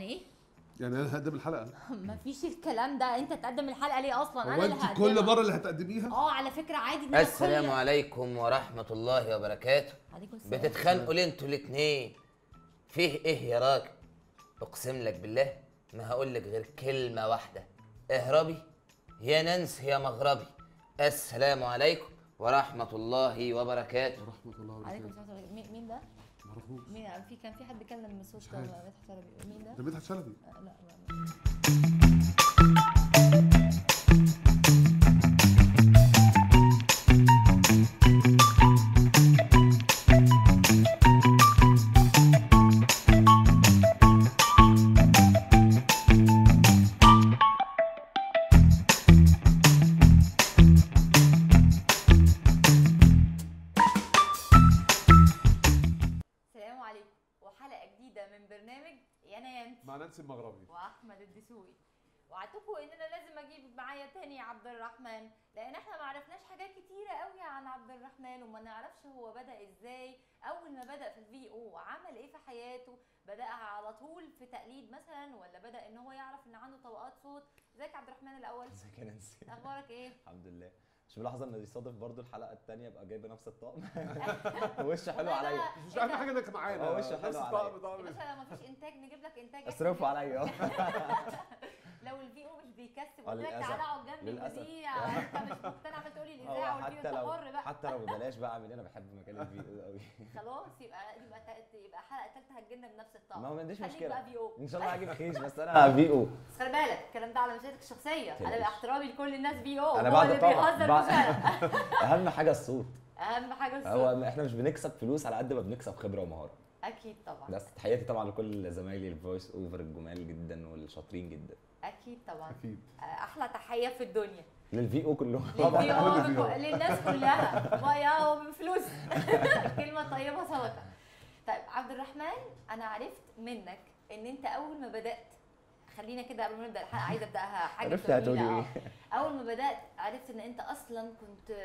يعني إيه؟ يعني أنا هقدم الحلقة. مفيش الكلام ده. أنت تقدم الحلقة ليه أصلا؟ أنا اللي هقدمها. كل مرة اللي هتقدميها؟ آه على فكرة عادي ان أنا السلام كل- عليكم ورحمة الله وبركاته. عليكم السلام. بتتخانقوا ليه أنتوا الاتنين؟ فيه إيه يا راجل؟ أقسم لك بالله ما هقول لك غير كلمة واحدة. اهربي. يا ننس يا مغربي. السلام عليكم ورحمة الله وبركاته. ورحمة الله عليكم وبركاته. السلام مين مين معرفوش. مين؟ في كان في حد بيتكلم صوت. مدحت شلبي. مين ده؟ ده مدحت شلبي. آه، لا لا. الرحمن وما نعرفش هو بدأ إزاي. أول ما بدأ في ال VO عمل إيه في حياته؟ بدأها على طول في تقليد مثلا ولا بدأ إن هو يعرف إن عنده طبقات صوت؟ إزيك يا عبد الرحمن الأول؟ إزيك يا نانسي؟ أخبارك إيه؟ الحمد لله. مش ملاحظة إن يصادف برضو الحلقة الثانية ابقى جايبة نفس الطقم؟ وش حلو عليا. بقى مش أهم حاجة إنك معانا. هو وشه حلو عليا. باشا لو مفيش إنتاج نجيب لك إنتاج اصرفوا عليا. لو ال VO مش بيكسب قلت لك. تعالى اقعد جنب. المذيع انت مش مقتنع بتقولي الاذاعه هو ال VO حتى انت حر بقى. حتى لو ببلاش بقى اعمل؟ أنا بحب مكان الفيديو قوي خلاص يبقى يبقى يبقى الحلقة الثالثه هتجينا بنفس الطقم ما هو ما عنديش مشكلة. بقى VO إن شاء الله هجيب خيش بس أنا VO بس خلي بالك الكلام ده على مسؤوليتك الشخصية. ما تقلقش. باحترامي لكل الناس VO هو بعد طبعا. أهم حاجة الصوت. أهم حاجة الصوت. هو إحنا مش بنكسب فلوس على قد ما بنكسب خبرة ومهارة. أكيد طبعا. بس تحياتي طبعا لكل زمايلي ال voice over الجمال جدا والشاطرين جدا. أكيد طبعا. أكيد. أحلى تحية في الدنيا. للفي أو كلهم. طبعاً، للفي كل أو. للناس كلها. ما يا هو بفلوس كلمة طيبة صدقه طيب عبد الرحمن أنا عرفت منك إن أنت أول ما بدأت خلينا كده قبل ما نبدأ الحلقة عايزة أبدأها حاجة عرفت هتقولي آه. إيه أول ما بدأت عرفت إن أنت أصلا كنت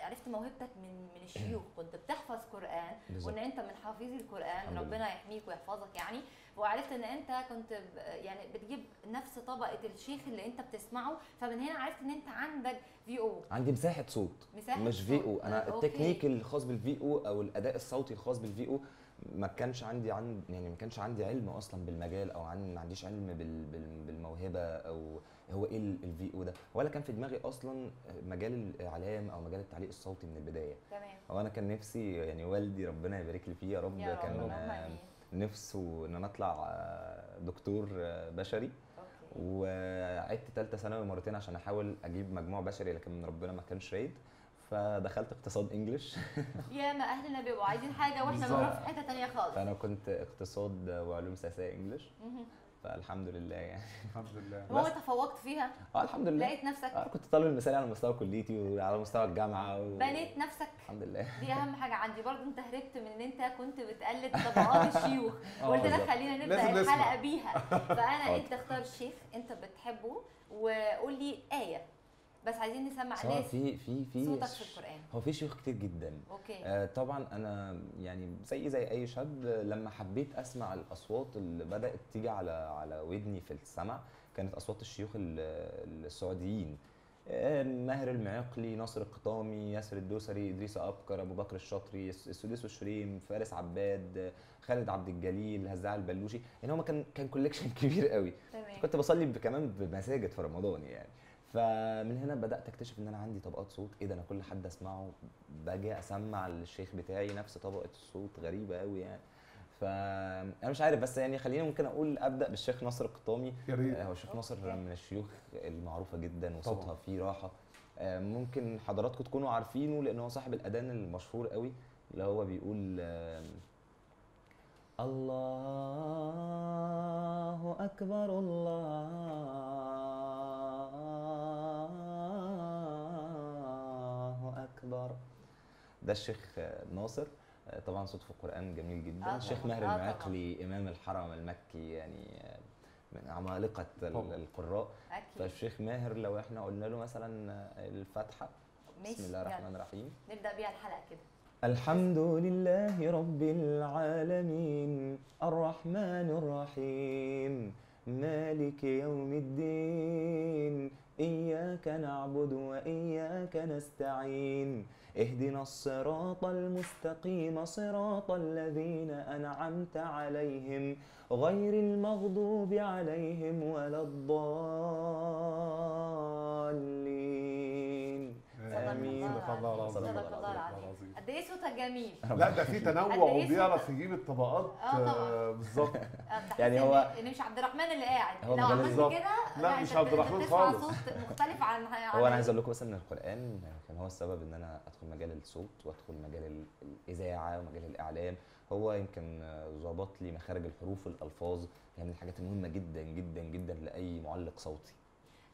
عرفت موهبتك من من الشيوخ كنت بتحفظ قرآن. وإن أنت من حافظي القرآن. ربنا يحميك ويحفظك يعني وعرفت إن أنت كنت يعني بتجيب نفس طبقة الشيخ اللي أنت بتسمعه فمن هنا عرفت إن أنت عندك VO عندي مساحة صوت مساحة مش. VO أنا okay. التكنيك الخاص بال VO أو الأداء الصوتي الخاص بال VO ما كانش عندي عن يعني ما كانش عندي علم أصلا بالمجال أو عن ما عنديش علم بال بال بالموهبة أو هو إيه ال VO ده. ولا كان في دماغي أصلا مجال الإعلام أو مجال التعليق الصوتي من البداية. تمام. هو أنا كان نفسي يعني والدي ربنا يبارك لي فيه يا رب يا رب. كان آمين. نفسه إن أنا أطلع آه، دكتور آه، بشري. وعدت ثالثه ثانوي مرتين عشان أحاول أجيب مجموع بشري لكن من ربنا ما كانش رايد. فدخلت اقتصاد انجلش يا ما اهلنا بيبقوا عايزين حاجة وإحنا. بنروح في حتة تانية خالص. فأنا كنت اقتصاد وعلوم سياسية انجلش. فالحمد لله يعني. الحمد لله. هو. تفوقت فيها؟ آه الحمد لله. لقيت نفسك؟ آه كنت طالب مثالي على مستوى كليتي وعلى مستوى الجامعة و... بنيت نفسك؟ الحمد لله. دي أهم حاجة عندي. برضو أنت هربت من إن أنت كنت بتقلد طبقات الشيوخ. آه، قلت لك. خلينا نبدأ الحلقة. بيها. فأنا. انت أختار شيخ أنت بتحبه وقول لي آية. بس عايزين نسمع ناس في في في صوتك في القرآن. هو في شيوخ كتير جدا. أوكي. آه، طبعا أنا يعني زي زي أي شاب لما حبيت أسمع الأصوات اللي بدأت تيجي على على ودني في السمع كانت أصوات الشيوخ ال- السعوديين. آه، ماهر المعقلي ناصر القطامي ياسر الدوسري إدريس أبكر أبو بكر الشاطري الس- السديس والشريم فارس عباد خالد عبد الجليل هزاع البلوشي. يعني هو كان كان collection كبير قوي. تمام. كنت بصلي كمان بمساجد في رمضان يعني. فمن هنا بدأت أكتشف إن أنا عندي طبقات صوت. إيه ده؟ أنا كل حد أسمعه باجي أسمع للشيخ بتاعي نفس طبقة الصوت. غريبة قوي يعني. فانا مش عارف بس يعني خلينا ممكن أقول أبدأ بالشيخ ناصر القطامي. يا ريت. آه، هو الشيخ ناصر. من الشيوخ المعروفة جدا. وصوتها فيه راحة. آه، ممكن حضراتكم تكونوا عارفينه لأن هو صاحب الأذان المشهور قوي اللي هو بيقول آم، الله أكبر الله. ده الشيخ ناصر. آه، طبعا صوته في القرآن جميل جدا. آه الشيخ ماهر آه طبعاً. المعقلي إمام الحرم المكي يعني من عمالقة. القراء. أكيد. فالشيخ ماهر لو إحنا قلنا له مثلا الفاتحة. بسم الله. الرحمن الرحيم. نبدأ بيها الحلقة كده. الحمد لله رب العالمين. الرحمن الرحيم. مالك يوم الدين. إياك نعبد وإياك نستعين. اهدنا الصراط المستقيم صراط الذين أنعمت عليهم غير المغضوب عليهم ولا الضالين. آمين. صدق الله العظيم. قد إيه صوتك جميل لا ده في تنوع وبيعرف يجيب الطبقات آه طبعاً. آه، بالظبط. أنت يعني هو- إن مش عبد الرحمن اللي قاعد. هو لو عملت. كده لا، مش عبد الرحمن خالص. صوت مختلف عن هو أنا عايز أقول لكم بس إن القرآن كان هو السبب إن أنا أدخل مجال الصوت وأدخل مجال ال- الإذاعة ومجال الإعلام. هو يمكن ظبط لي مخارج الحروف والالفاظ يعني من الحاجات المهمة جدا جدا جدا لأي معلق صوتي.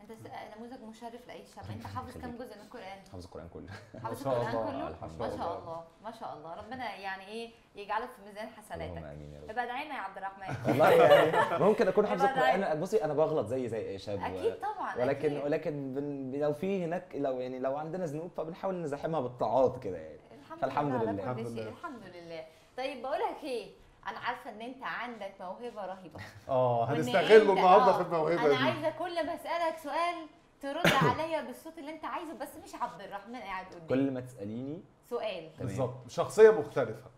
انت س- نموذج مشرف لأي شاب. انت حافظ كام جزء من القرآن؟ حافظ القرآن كله. حافظ شاء القرآن الله، كله؟ ما. شاء الله ما شاء الله. ربنا يعني إيه يجعله في ميزان اللهم حسناتك آمين يا رب. يبقى ادعي لنا يا عبد الرحمن. والله يعني ممكن أكون حافظ القرآن. بصي أنا بغلط زي زي أي شاب. أكيد طبعا ولكن أكيد. ولكن بن لو في هناك لو يعني لو عندنا ذنوب فبنحاول نزاحمها بالطاعات كده يعني. الحمد, فالحمد لله, الحمد لله. الحمد لله. طيب بقول لك إيه؟ أنا عارفه ان انت عندك موهبه رهيبه. آه هنستغله النهارده آه، في الموهبة أنا دي. عايزة كل ما أسألك سؤال ترد عليا بالصوت اللي أنت عايزه بس مش عبد الرحمن قاعد قدامي. كل ما تسأليني سؤال. تمام. بالظبط. شخصية مختلفة.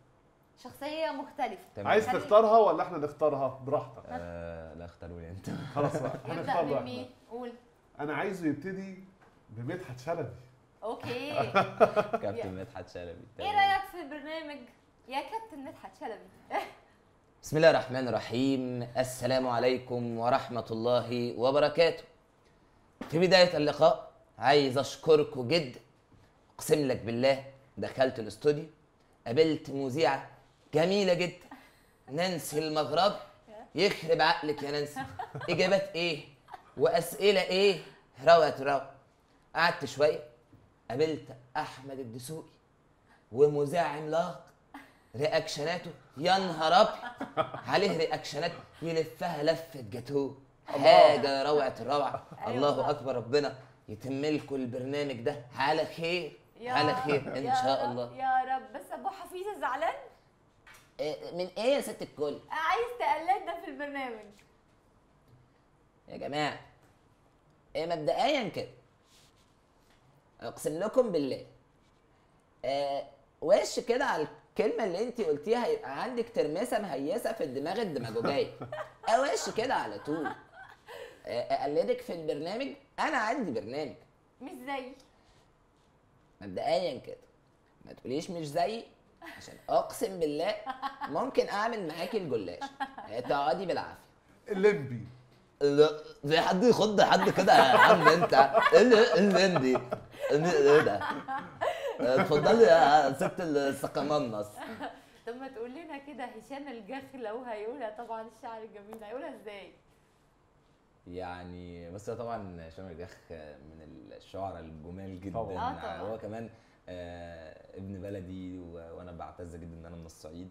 شخصية مختلفة. تمام. عايز تختارها ولا إحنا نختارها؟ براحتك. آه لا اختاروا لي انت. خلاص بقى هنختار مين؟ قول. أنا عايزه يبتدي بمدحت شلبي. أوكي. كابتن مدحت شلبي. إيه رأيك في البرنامج؟ يا كابتن مدحت شلبي. بسم الله الرحمن الرحيم. السلام عليكم ورحمة الله وبركاته. في بداية اللقاء عايز أشكركم جدا أقسم لك بالله دخلت الاستوديو قابلت مذيعة جميلة جدا نانسي المغرب. يخرب عقلك يا نانسي. إجابات إيه؟ وأسئلة إيه؟ روعة روعة. قعدت شوية قابلت أحمد الدسوقي. ومذيع عملاق رياكشناته يا نهار أبيض. عليه رياكشنات يلفها لفة جاتوه. حاجة روعة الروعه أيوة. الله. أكبر ربنا يتم لكم البرنامج ده على خير على خير إن شاء الله. يا رب. بس أبو حفيظه زعلان إيه، من إيه يا ست الكل؟ عايز تقلدنا في البرنامج. يا جماعة إيه مبدئيا كده. أقسم لكم بالله آه وش كده على الكلمة اللي انت قلتيها يبقى عندك ترمسة مهيسة في الدماغ الدماغوجيه آه وش كده على طول. أقلدك في البرنامج. أنا عندي برنامج. مش زي. مبدئيا كده. ما تقوليش مش زيي عشان أقسم بالله ممكن أعمل معاكي الجلاش. آه، تقعدي بالعافية. الليمبي. لا زي حد يخض حد كده يا عم أنت. إيه دي إيه ده؟ اتفضلي يا ست السقمنص طب ما تقول لنا كده هشام الجخ لو هيقولها طبعا الشعر الجميل هيقولها إزاي يعني بس هو طبعا هشام الجخ من الشعراء الجمال جدا طبعاً. آه طبعاً. هو كمان آه ابن بلدي وأنا بعتز جدا إن أنا من الصعيد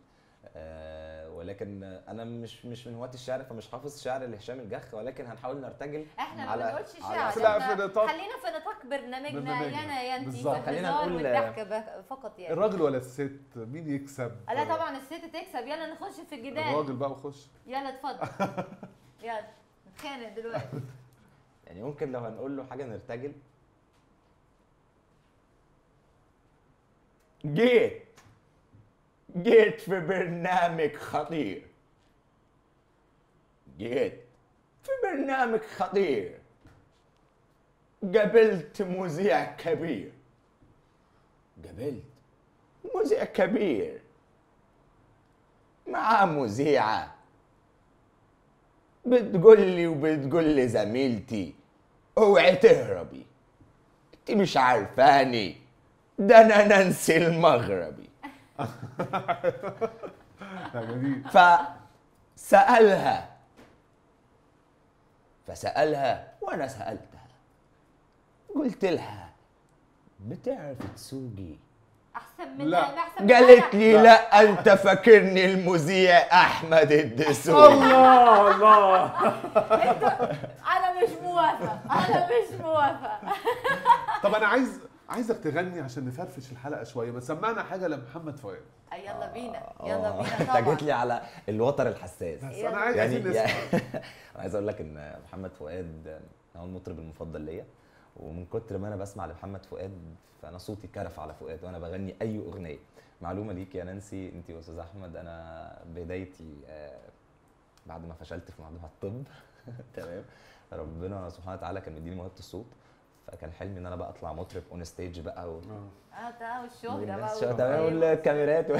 آه ولكن أنا مش مش من هواة الشعر فمش حافظ شعر لهشام الجخ ولكن هنحاول نرتجل إحنا ما على- بنقولش على- شعر لا، في نطاق- خلينا في نطاق برنامجنا. يانا يا انتي بالظبط. في خلينا الهزار نقول- والضحك فقط يعني. الراجل ولا الست؟ مين يكسب؟ لا طبعا الست تكسب. يلا نخش في الجدال. الراجل بقى وخش. يلا اتفضل. يلا نتخانق دلوقتي. يعني ممكن لو هنقول له حاجة نرتجل. جيت جيت في برنامج خطير. جيت في برنامج خطير. قابلت مذيع كبير. قابلت مذيع كبير. مع مذيعة. بتقول لي وبتقول لي زميلتي اوعي تهربي. انت مش عارفاني. ده أنا نانسي المغربي. فسالها. فسألها وأنا سألتها. قلت لها بتعرفي تسوقي؟ أحسن من لا. أحسن من قالت. لي لا. أنت فاكرني المذيع أحمد الدسوقي. الله الله. أنا مش موافقة أنا مش موافقة. طب أنا عايز عايزك تغني عشان نفرفش الحلقة شوية ما سمعنا حاجة لمحمد فؤاد. آه، يلا بينا آه، يلا آه. بينا انت طبعا. جيت لي على الوتر الحساس. بس يلا. أنا عايز يعني يعني أنا عايز أقول لك إن محمد فؤاد هو المطرب المفضل ليا ومن كتر ما أنا بسمع لمحمد فؤاد فأنا صوتي كرف على فؤاد وأنا بغني أي أغنية. معلومة ليك يا نانسي أنت واستاذ أحمد أنا بدايتي بعد ما فشلت في موضوع الطب. تمام. ربنا سبحانه وتعالى كان مديني موهبة الصوت. فكان حلمي إن أنا بقى أطلع مطرب on stage بقى و... آه. آه ده والشهرة والناس بقى والكاميرات و...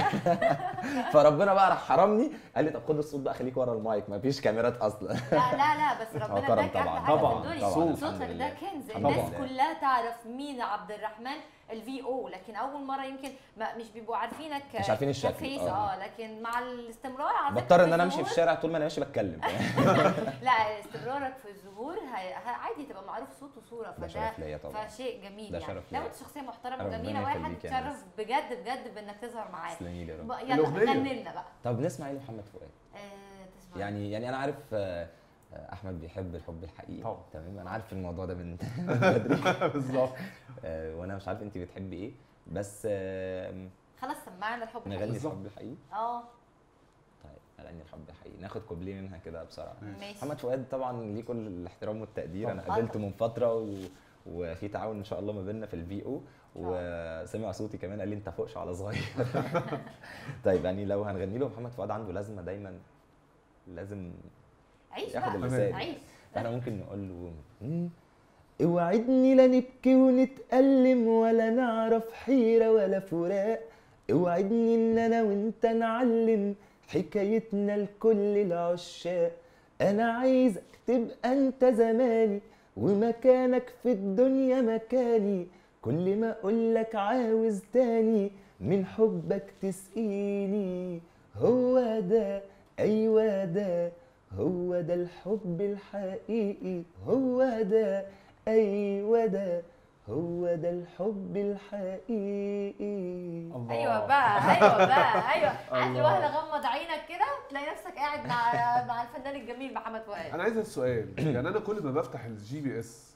فربنا بقى راح حرمني. قال لي طب خد الصوت بقى خليك ورا المايك مفيش كاميرات أصلا. لا لا لا بس ربنا اداك طبعاً، طبعاً، طبعاً، صوتك ده. كنز. الناس كلها تعرف مين عبد الرحمن. الفي أو لكن أول مرة يمكن ما مش بيبقوا عارفينك مش عارفين الشكل، آه. آه لكن مع الاستمرار على بضطر إن أنا أمشي في الشارع طول ما أنا ماشي بتكلم. لا استمرارك في الظهور عادي تبقى معروف صوت وصورة ده فده شرف ليا طبعا. فشيء جميل ده يعني. شرف لو ليا. أنت شخصية محترمة وجميلة واحد تشرف بجد بجد بإنك تظهر معاه تسلمي لي يا رب. بقى يلا. غني لنا بقى. طب نسمع إيه لمحمد فؤاد؟ آه، تسمع. يعني يعني أنا عارف آه، أحمد بيحب الحب الحقيقي. طبعا. تمام؟ أنا عارف الموضوع ده من بدري. بالظبط. آه، وأنا مش عارف انت بتحبي إيه. بس آه، خلاص سمعنا الحب نغني الحقيقي. بالظبط. الحب الحقيقي. آه. طيب نغني الحب الحقيقي. ناخد كوبليه منها كده بسرعة. ماشي. محمد فؤاد طبعا ليه كل الاحترام والتقدير. أنا. قابلته من فترة و... وفي تعاون إن شاء الله ما بيننا في الفي أو وسمع صوتي كمان. قال لي أنت فوقش على صغير. طيب يعني لو هنغني له محمد فؤاد عنده لازمة دايما. لازم عيش ياخد بقى. عيش. فاحنا ممكن نقول له "مم، اوعدني لا نبكي ونتألم ولا نعرف حيرة ولا فراق. اوعدني إن أنا وإنت نعلم حكايتنا لكل العشاق. أنا عايزك تبقى أنت زماني ومكانك في الدنيا مكاني. كل ما اقولك عاوز تاني من حبك تسقيني. هو ده أيوه ده. هو ده الحب الحقيقي هو ده أيوه ده هو ده الحب الحقيقي. الله. أيوه بقى أيوه بقى أيوه. عارف. الواحد غمض عينك كده تلاقي نفسك قاعد مع مع الفنان الجميل محمد فؤاد. أنا عايز أسأل سؤال. يعني أنا كل ما بفتح ال GPS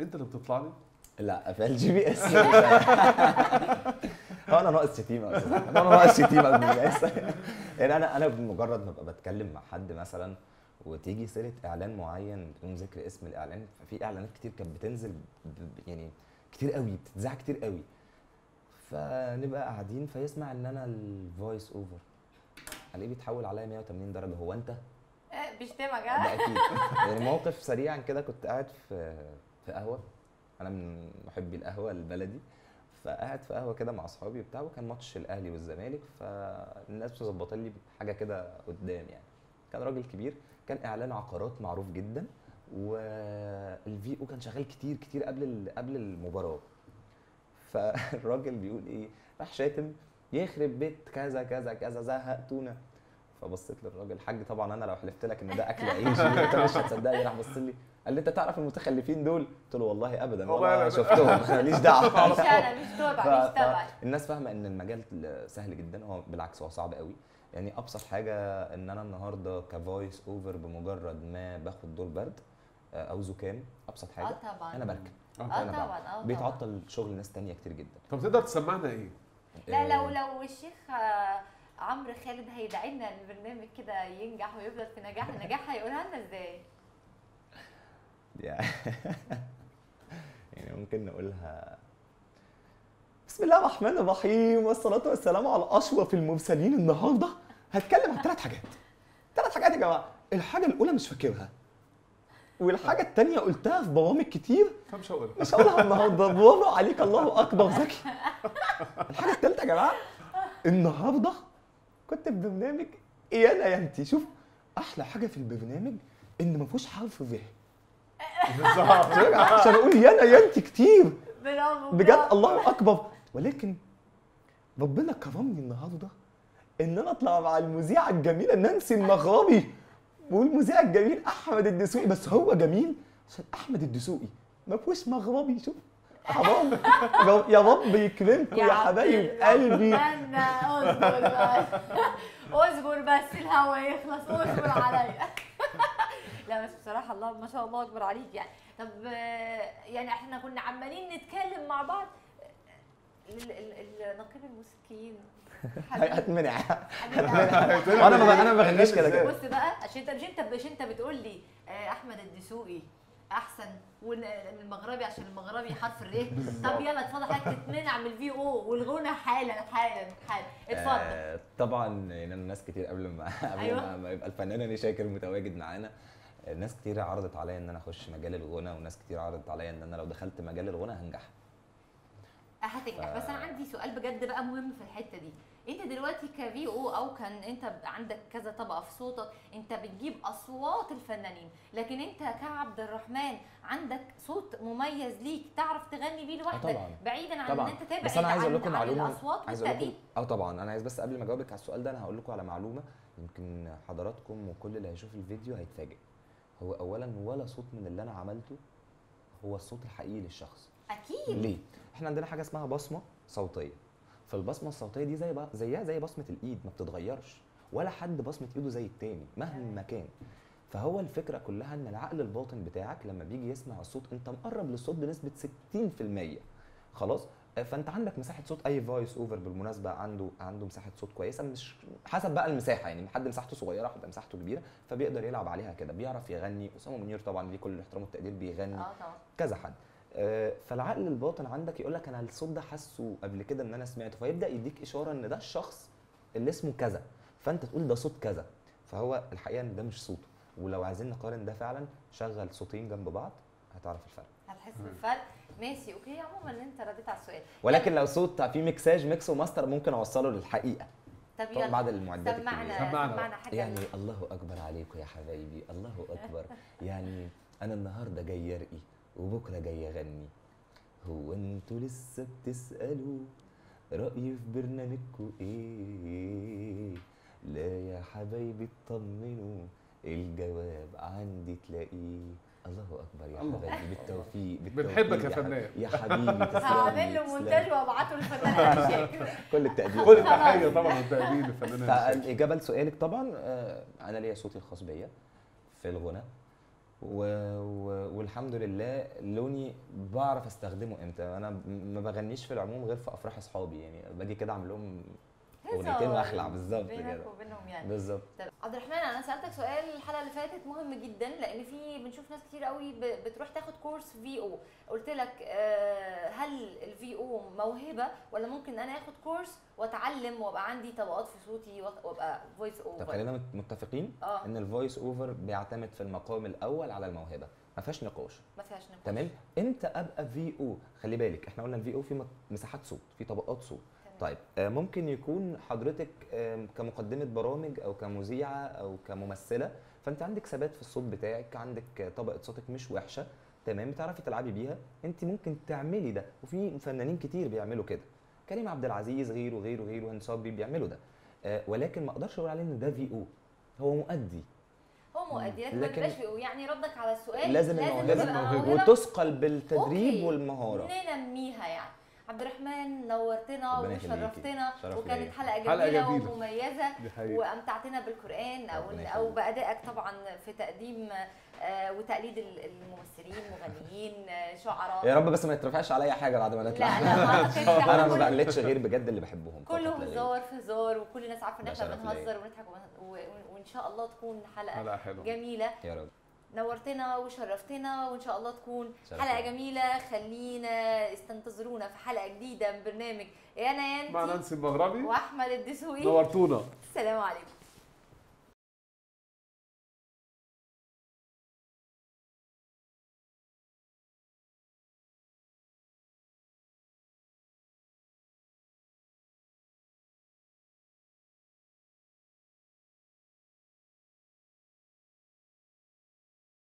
أنت اللي بتطلع لي؟ لا في ال GPS هو أنا ناقص شتيمه. أنا ناقص شتيمه الناس يعني أنا أنا بمجرد ما ابقى بتكلم مع حد مثلا وتيجي سيرة إعلان معين بدون ذكر اسم الإعلان ففي إعلانات كتير كانت بتنزل يعني كتير قوي بتتذاع كتير قوي. فنبقى قاعدين فيسمع إن أنا ال voice over الاقيه بيتحول عليا 180 درجة؟ هو أنت؟ آه، بيشتمك ده ها أكيد. يعني موقف سريعا كده كنت قاعد في في قهوة. أنا من محبي القهوة البلدي. فقاعد في قهوة كده مع أصحابي وبتاع وكان ماتش الأهلي والزمالك فالناس مظبطة لي حاجة كده قدام يعني. كان راجل كبير كان إعلان عقارات معروف جدا والفي أو كان شغال كتير كتير قبل قبل المباراة. فالراجل بيقول إيه راح شاتم يخرب بيت كذا كذا كذا زهقتونا. فبصيت للراجل الحاج طبعا أنا لو حلفت لك إن ده أكل عيشي أنت مش هتصدقني. راح بص لي قال لي أنت تعرف المتخلفين دول؟ قلت له والله ابدا والله شفتهم ماليش دعوة. مش أنا مش تبع مش تبعي الناس فاهمة إن المجال سهل جدا هو بالعكس هو صعب قوي. يعني أبسط حاجة إن أنا النهارده ك voice over بمجرد ما باخد دور برد آه، أو زكام أبسط آه حاجة طبعا. أنا بركب. آه. طبعا آه طبعا. بيتعطل شغل ناس تانية كتير جدا. طب تقدر تسمعنا إيه؟ لا لو آه، لو الشيخ آه، عمرو خالد هيدعي لنا البرنامج كده ينجح ويفضل في نجاح النجاح هيقولها لنا إزاي؟ يعني ممكن نقولها. بسم الله الرحمن الرحيم والصلاة والسلام على أشرف المرسلين النهاردة. هتكلم عن ثلاث حاجات. ثلاث حاجات يا جماعة. الحاجة الأولى مش فاكرها. والحاجة التانية قلتها في برامج كتير. فمش هقولها. مش هقولها النهارده. برافو عليك الله أكبر. ذكي. الحاجة التالتة يا جماعة. النهارده كنت في برنامج إيه أنا يا أنتي شوف أحلى حاجة في البرنامج إن ما فيهوش حرف ر بالظبط. عشان أقول يانا يا انت كتير. برافو بجد. الله أكبر. ولكن ربنا كرمني النهارده إن أنا أطلع مع المذيعة الجميلة نانسي المغربي. والمذيع الجميل أحمد الدسوقي. بس هو جميل عشان أحمد الدسوقي. ما فيهوش مغربي شوف. حرام يا- رب يكرمكم يا حبايب قلبي. استنى أصبر بس. أصبر بس الهوا يخلص. أصبر عليا. لا بس بصراحة الله ما شاء الله أكبر عليك يعني. طب يعني إحنا كنا عمالين نتكلم مع بعض. ال- ال- ال- نقيب الموسيقيين. حبيبي. هتمنع حبيبي. أنا ما أنا ما بغنيش كده كده. بص بقى عشان انت مش انت مش أنت بتقول لي آه، أحمد الدسوقي. أحسن والمغربي عشان المغربي حرف الر طب يلا اتفضل حضرتك تتمنع من الفي أو. والغنى حالا حالا حالا. اتفضل. آه، طبعا يعني أنا ناس كتير قبل ما قبل أيوة. ما- يبقى الفنان هاني شاكر متواجد معانا. ناس كتير عرضت عليا إن أنا أخش مجال الغنى وناس كتير عرضت عليا إن أنا لو دخلت مجال الغنى هنجح. هتنجح. بس أنا عندي سؤال بجد بقى مهم في الحتة دي. انت دلوقتي كفي أو أو كان انت عندك كذا طبقة في صوتك انت بتجيب أصوات الفنانين لكن انت كعبد الرحمن عندك صوت مميز ليك تعرف تغني بيه لوحدك طبعا. بعيدا عن طبعا. إن انت تابع بس أنا عايز أقول عن- لكم معلومه عايز أقول لكم آه طبعا. أنا عايز بس قبل ما أجاوبك على السؤال ده أنا هقول لكم على معلومة. يمكن حضراتكم وكل اللي هيشوف الفيديو هيتفاجئ. هو اولا ولا صوت من اللي أنا عملته هو الصوت الحقيقي للشخص. أكيد. ليه؟ إحنا عندنا حاجة اسمها بصمة صوتية. فالبصمة الصوتية دي زي زيها زي بصمة الإيد ما بتتغيرش. ولا حد بصمة إيده زي التاني مهما كان. فهو الفكرة كلها إن العقل الباطن بتاعك لما بيجي يسمع الصوت أنت مقرب للصوت بنسبة 60% خلاص؟ آه، فأنت عندك مساحة صوت أي voice over بالمناسبة عنده عنده مساحة صوت كويسة مش حسب بقى المساحة. يعني حد مساحته صغيرة حد مساحته كبيرة فبيقدر يلعب عليها كده. بيعرف يغني أسامة منير طبعا ليه كل الاحترام والتقدير بيغني آه طبعا. كذا حد. آه، فالعقل الباطن عندك يقول لك أنا الصوت ده حاسه قبل كده إن أنا سمعته فيبدأ يديك إشارة إن ده الشخص اللي اسمه كذا فأنت تقول ده صوت كذا فهو الحقيقة إن ده مش صوته. ولو عايزين نقارن ده فعلا شغل صوتين جنب بعض هتعرف الفرق. هتحس بالفرق. ماشي okay. عموما أنت رديت على السؤال. ولكن لو صوت في mixage mix و master ممكن أوصله للحقيقة. طب طبعا يلا. بعد المعدات سمعنا. سمعنا حاجة يعني الله أكبر عليكم يا حبايبي الله أكبر. يعني أنا النهارده جاي ارقي وبكرة جاي اغني هو أنتوا لسه بتسألوا؟ رأيي في برنامجكم إيه؟ لا يا حبايبي اطمنوا الجواب عندي تلاقيه. الله أكبر يا حبايبي بالتوفيق بالتوفيق. بنحبك يا حبيبي- فنان. يا حبيبي تسلم. هعمل له. مونتاج وابعته للفنان. كل التقدير. كل. التحيه طبعا والتقدير للفنان. فالإجابة لسؤالك طبعا آه، أنا ليا صوتي الخاص بيا في الغنى و... و... والحمد لله لوني بعرف أستخدمه إمتى. أنا ما بغنيش في العموم غير في أفراح أصحابي يعني باجي كده اعمل لهم اغنيتين هزار واخلع بالظبط بينك كده. وبينهم يعني. بالظبط. طب عبد الرحمن أنا سألتك سؤال الحلقة اللي فاتت مهم جدا لأن في بنشوف ناس كتير قوي بتروح تاخد كورس في أو قلت لك آه، هل ال VO موهبة ولا ممكن أنا آخد كورس وأتعلم وأبقى عندي طبقات في صوتي وأبقى voice طب over خلينا مت- متفقين آه. إن ال voice over بيعتمد في المقام الأول على الموهبة. ما فيهاش نقاش. ما فيهاش نقاش. تمام؟ إمتى أبقى VO خلي بالك إحنا قلنا ال VO في مساحات صوت في طبقات صوت. طيب آه، ممكن يكون حضرتك آم، كمقدمة برامج أو كمذيعة أو كممثلة فأنت عندك ثبات في الصوت بتاعك عندك آه، طبقة صوتك مش وحشة تمام بتعرفي تلعبي بيها أنت ممكن تعملي ده وفي فنانين كتير بيعملوا كده كريم عبد العزيز غيره غيره غيره هند صبري بيعملوا ده آه، ولكن ما أقدرش أقول عليه إن ده في أو هو مؤدي هو مؤدي لكن ما لكن- بيبقاش في أو يعني ردك على السؤال لازم لازم موهبة. وتثقل بالتدريب أوكي. والمهارة ننميها يعني عبد الرحمن نورتنا. وشرفتنا شرف وكانت. حلقة حلقة جميلة جميلة. ومميزة دي حقيقة وأمتعتنا بالقرآن أو أو. بأدائك طبعا في تقديم آه، وتقليد ال- الممثلين مغنيين آه، شعراء يا رب بس ما يترفعش عليا حاجة بعد ما لا نطلع لا كده أنا ما بقلدش غير بجد اللي بحبهم لا كله. هزار في هزار وكل الناس عارفة إن إحنا. بنهزر ونضحك وإن شاء الله تكون حلقة حلقة حلوة جميلة يا رب نورتنا وشرفتنا وإن شاء الله تكون شرف حلقة. جميلة. خلينا استنتظرونا في حلقة جديدة من برنامج يا مع نانسي المغربي. وأحمد الدسوقي. نورتونا. السلام عليكم.